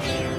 Bye.